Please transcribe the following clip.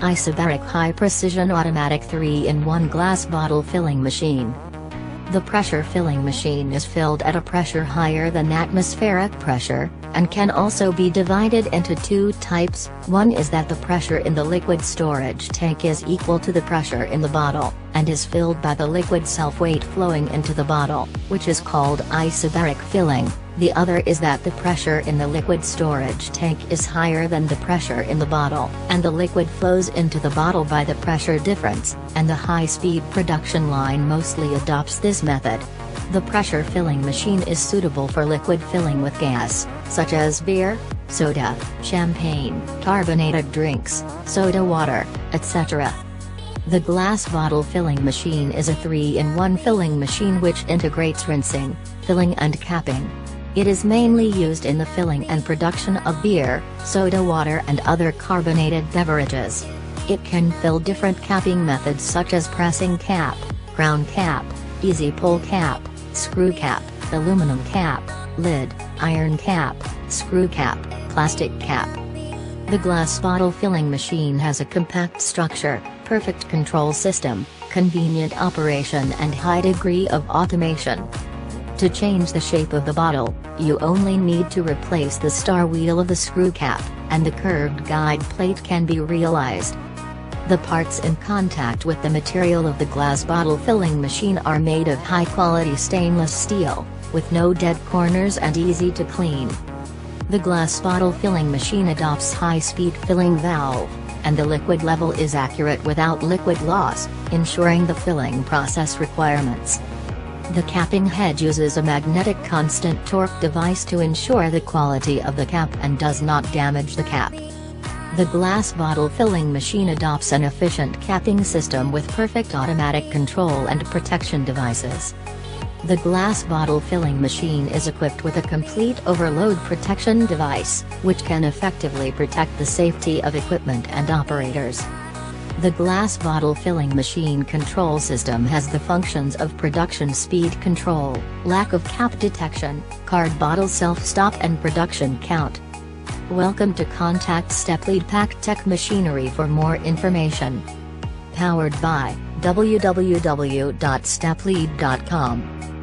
Isobaric High Precision Automatic 3-in-1 Glass Bottle Filling Machine. The pressure filling machine is filled at a pressure higher than atmospheric pressure, and can also be divided into two types, one is that the pressure in the liquid storage tank is equal to the pressure in the bottle, and is filled by the liquid self-weight flowing into the bottle, which is called isobaric filling. The other is that the pressure in the liquid storage tank is higher than the pressure in the bottle, and the liquid flows into the bottle by the pressure difference, and the high-speed production line mostly adopts this method. The pressure filling machine is suitable for liquid filling with gas, such as beer, soda, champagne, carbonated drinks, soda water, etc. The glass bottle filling machine is a 3-in-1 filling machine which integrates rinsing, filling and capping. It is mainly used in the filling and production of beer, soda water and other carbonated beverages. It can fill different capping methods such as pressing cap, crown cap, easy pull cap, screw cap, aluminum cap, lid, iron cap, screw cap, plastic cap. The glass bottle filling machine has a compact structure, perfect control system, convenient operation and high degree of automation. To change the shape of the bottle, you only need to replace the star wheel of the screw cap, and the curved guide plate can be realized. The parts in contact with the material of the glass bottle filling machine are made of high-quality stainless steel, with no dead corners and easy to clean. The glass bottle filling machine adopts high-speed filling valve, and the liquid level is accurate without liquid loss, ensuring the filling process requirements. The capping head uses a magnetic constant torque device to ensure the quality of the cap and does not damage the cap. The glass bottle filling machine adopts an efficient capping system with perfect automatic control and protection devices. The glass bottle filling machine is equipped with a complete overload protection device, which can effectively protect the safety of equipment and operators. The glass bottle filling machine control system has the functions of production speed control, lack of cap detection, card bottle self-stop and production count. Welcome to contact Steplead PacTech Machinery for more information. Powered by www.steplead.com